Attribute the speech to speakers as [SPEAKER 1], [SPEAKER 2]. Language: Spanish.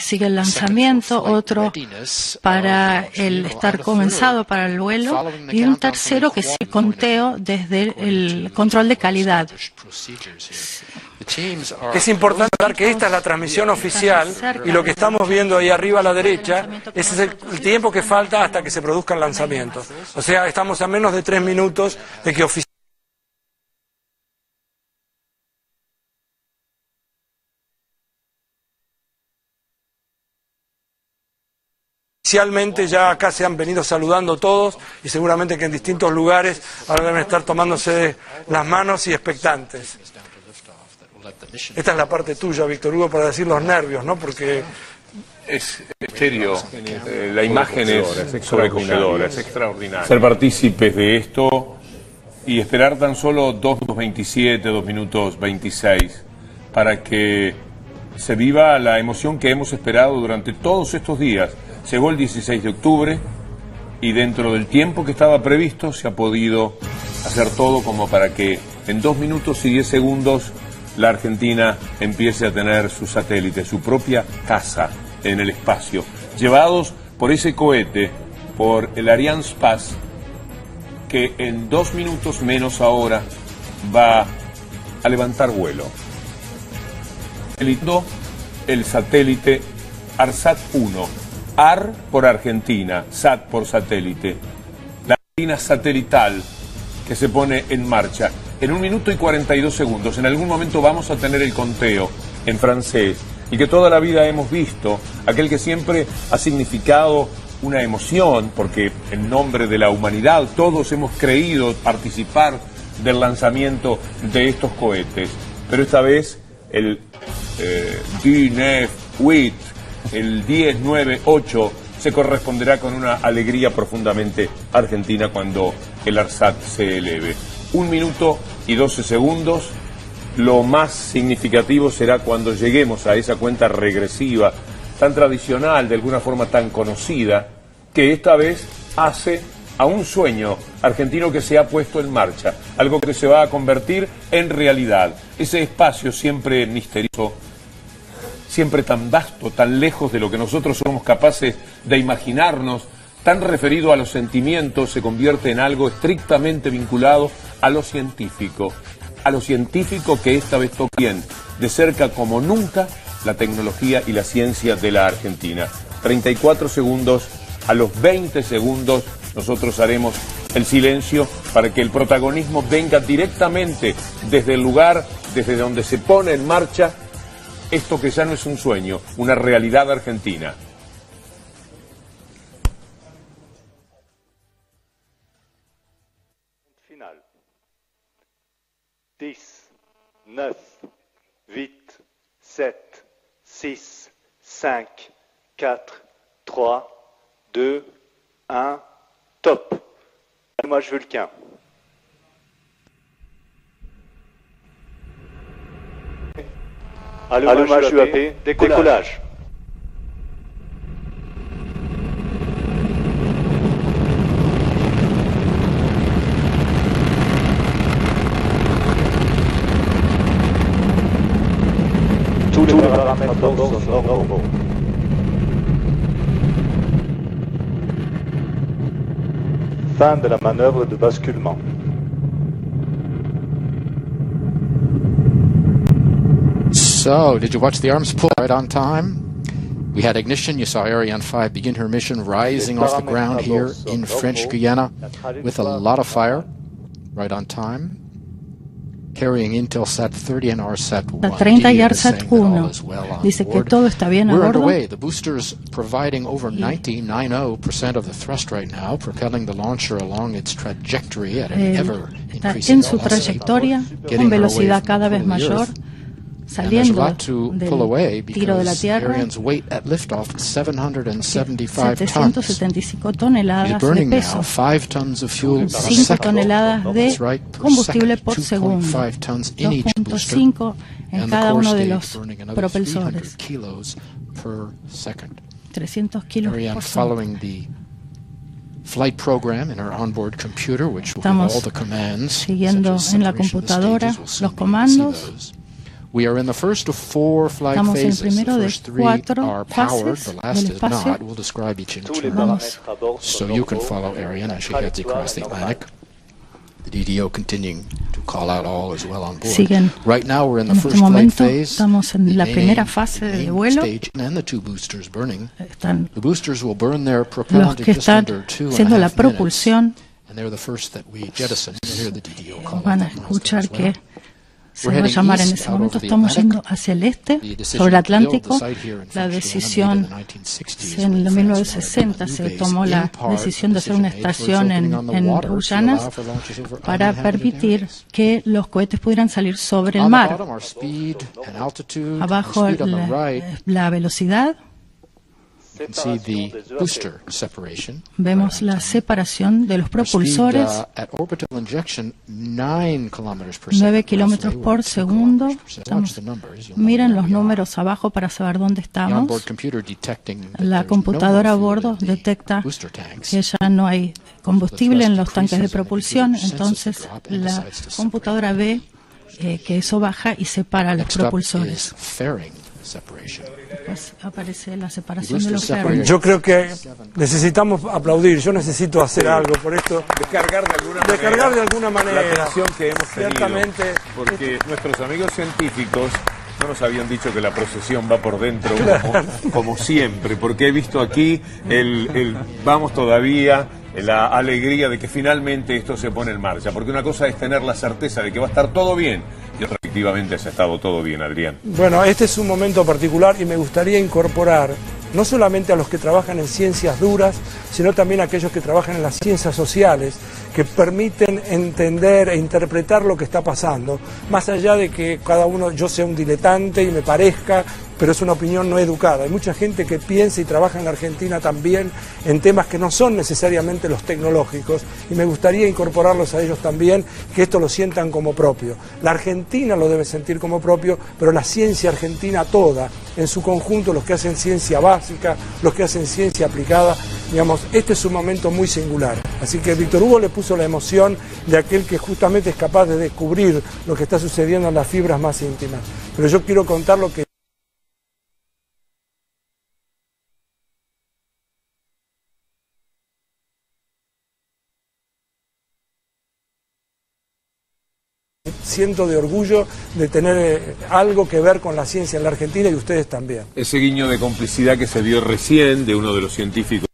[SPEAKER 1] que sigue el lanzamiento, otro para el estar comenzado para el vuelo y un tercero que es el conteo desde el control de calidad.
[SPEAKER 2] Es importante ver que esta es la transmisión oficial y lo que estamos viendo ahí arriba a la derecha, ese es el, tiempo que falta hasta que se produzca el lanzamiento. O sea, estamos a menos de tres minutos de que oficialmente Oficialmente ya acá se han venido saludando todos y seguramente que en distintos lugares ahora deben estar tomándose las manos y expectantes. Esta es la parte tuya, Víctor Hugo, para decir los nervios, ¿no? Porque
[SPEAKER 3] es estéreo, eh, la imagen es sobrecogedora, es extraordinaria. Ser partícipes de esto y esperar tan solo 2 minutos 27, 2 minutos 26, para que se viva la emoción que hemos esperado durante todos estos días Llegó el 16 de octubre y dentro del tiempo que estaba previsto se ha podido hacer todo como para que en dos minutos y diez segundos la Argentina empiece a tener su satélite, su propia casa en el espacio, llevados por ese cohete, por el Ariane Space, que en dos minutos menos ahora va a levantar vuelo. El satélite ARSAT 1 AR por Argentina, SAT por satélite. La Argentina satelital que se pone en marcha. En un minuto y 42 segundos, en algún momento vamos a tener el conteo en francés y que toda la vida hemos visto, aquel que siempre ha significado una emoción, porque en nombre de la humanidad todos hemos creído participar del lanzamiento de estos cohetes. Pero esta vez el eh, 8 el 10, 9, 8 se corresponderá con una alegría profundamente argentina cuando el ARSAT se eleve. Un minuto y 12 segundos. Lo más significativo será cuando lleguemos a esa cuenta regresiva tan tradicional, de alguna forma tan conocida, que esta vez hace a un sueño argentino que se ha puesto en marcha, algo que se va a convertir en realidad. Ese espacio siempre misterioso siempre tan vasto, tan lejos de lo que nosotros somos capaces de imaginarnos, tan referido a los sentimientos, se convierte en algo estrictamente vinculado a lo científico, a lo científico que esta vez toca bien, de cerca como nunca, la tecnología y la ciencia de la Argentina. 34 segundos, a los 20 segundos nosotros haremos el silencio para que el protagonismo venga directamente desde el lugar, desde donde se pone en marcha esto que ya no es un sueño, una realidad argentina.
[SPEAKER 4] Final. 10, 9, 8, 7, 6, 5, 4, 3, 2, 1, top. Moi. Allumage UAP, décollage. Tous les paramètres sont normaux. Fin de la manœuvre de basculement.
[SPEAKER 5] So, did you watch the arms pull right on time? We had ignition. You saw Ariane 5 begin her mission rising off the ground here in French Guiana with a lot of fire, right on time. Carrying Intelsat 30 and RSat 1.
[SPEAKER 1] 30 y RSat 1. Dice que todo está bien a
[SPEAKER 5] We're
[SPEAKER 1] bordo.
[SPEAKER 5] underway. The booster is providing over 90% of the thrust right now, propelling the launcher along its trajectory at an
[SPEAKER 1] Eh,
[SPEAKER 5] ever
[SPEAKER 1] está
[SPEAKER 5] increasing
[SPEAKER 1] en su trayectoria con velocidad cada vez mayor,
[SPEAKER 5] Earth.
[SPEAKER 1] Saliendo
[SPEAKER 5] lot to pull away
[SPEAKER 1] del tiro de la
[SPEAKER 5] because
[SPEAKER 1] Tierra.
[SPEAKER 5] Ariane's weight at liftoff is 775 tons.
[SPEAKER 1] 775 toneladas de peso,
[SPEAKER 5] 5 tons of fuel per
[SPEAKER 1] 5
[SPEAKER 5] second.
[SPEAKER 1] toneladas de combustible por segundo,
[SPEAKER 5] 2.5 tons in each booster.
[SPEAKER 1] 2.5 en cada uno de los
[SPEAKER 5] burning another 300
[SPEAKER 1] propulsores,
[SPEAKER 5] kilos per second.
[SPEAKER 1] 300 kilos por segundo.
[SPEAKER 5] following the flight program in her onboard computer, which will
[SPEAKER 1] Estamos
[SPEAKER 5] all the commands,
[SPEAKER 1] siguiendo en la computadora los comandos.
[SPEAKER 5] Those. We are in the first of four flight
[SPEAKER 1] Estamos en el
[SPEAKER 5] phases.
[SPEAKER 1] primero
[SPEAKER 5] The
[SPEAKER 1] de
[SPEAKER 5] first three are powered. The last is not. We'll describe each in turn.
[SPEAKER 1] Vamos.
[SPEAKER 4] paramètres à bord sont
[SPEAKER 5] So you can follow Ariane as she heads across the Atlantic. The DDO continuing to call out all as well on board.
[SPEAKER 1] Siguen.
[SPEAKER 5] Right now we're in the
[SPEAKER 1] En este
[SPEAKER 5] first flight phase.
[SPEAKER 1] estamos en la
[SPEAKER 5] main
[SPEAKER 1] primera
[SPEAKER 5] aim-
[SPEAKER 1] fase de vuelo.
[SPEAKER 5] Stage and the two boosters burning.
[SPEAKER 1] Están
[SPEAKER 5] The boosters will burn their propellant in
[SPEAKER 1] que
[SPEAKER 5] just
[SPEAKER 1] están
[SPEAKER 5] under two and
[SPEAKER 1] haciendo la
[SPEAKER 5] half minutes. And they're the first that we jettison. You'll hear the DDO call
[SPEAKER 1] van a
[SPEAKER 5] out
[SPEAKER 1] escuchar que
[SPEAKER 5] well.
[SPEAKER 1] Se va a llamar en ese momento. Estamos yendo hacia el este, sobre el Atlántico. La decisión
[SPEAKER 5] made in the 1960s
[SPEAKER 1] en
[SPEAKER 5] when
[SPEAKER 1] el
[SPEAKER 5] France
[SPEAKER 1] 1960
[SPEAKER 5] wanted a
[SPEAKER 1] se tomó la decisión de hacer una estación en, en Guyanas para permitir que los cohetes pudieran salir sobre el mar. Abajo la velocidad, vemos la separación de los propulsores,
[SPEAKER 5] uh, at orbital injection, 9 kilometers per
[SPEAKER 1] 9
[SPEAKER 5] second,
[SPEAKER 1] kilómetros por
[SPEAKER 5] We're at 2
[SPEAKER 1] segundo. Miren los números abajo para saber dónde estamos. La computadora a bordo detecta que ya no hay combustible en los tanques de propulsión, entonces la computadora ve eh, que eso baja y separa los propulsores. Después aparece la separación de los fairings.
[SPEAKER 2] Yo creo que necesitamos aplaudir, yo necesito hacer algo por esto.
[SPEAKER 3] Descargar de alguna
[SPEAKER 2] Descargar
[SPEAKER 3] manera
[SPEAKER 2] de alguna manera.
[SPEAKER 3] la atención que hemos tenido.
[SPEAKER 2] Ciertamente.
[SPEAKER 3] Porque nuestros amigos científicos no nos habían dicho que la procesión va por dentro como, como siempre, porque he visto aquí el, el vamos todavía, la alegría de que finalmente esto se pone en marcha, porque una cosa es tener la certeza de que va a estar todo bien y efectivamente ha estado todo bien, Adrián.
[SPEAKER 2] Bueno, este es un momento particular y me gustaría incorporar no solamente a los que trabajan en ciencias duras, sino también a aquellos que trabajan en las ciencias sociales, que permiten entender e interpretar lo que está pasando, más allá de que cada uno, yo sea un diletante y me parezca, pero es una opinión no educada. Hay mucha gente que piensa y trabaja en la Argentina también en temas que no son necesariamente los tecnológicos y me gustaría incorporarlos a ellos también, que esto lo sientan como propio. La Argentina lo debe sentir como propio, pero la ciencia argentina toda, en su conjunto, los que hacen ciencia básica, los que hacen ciencia aplicada, digamos, este es un momento muy singular. Así que Víctor Hugo le puso la emoción de aquel que justamente es capaz de descubrir lo que está sucediendo en las fibras más íntimas. Pero yo quiero contar lo que siento de orgullo de tener eh, algo que ver con la ciencia en la Argentina y ustedes también.
[SPEAKER 3] Ese guiño de complicidad que se vio recién de uno de los científicos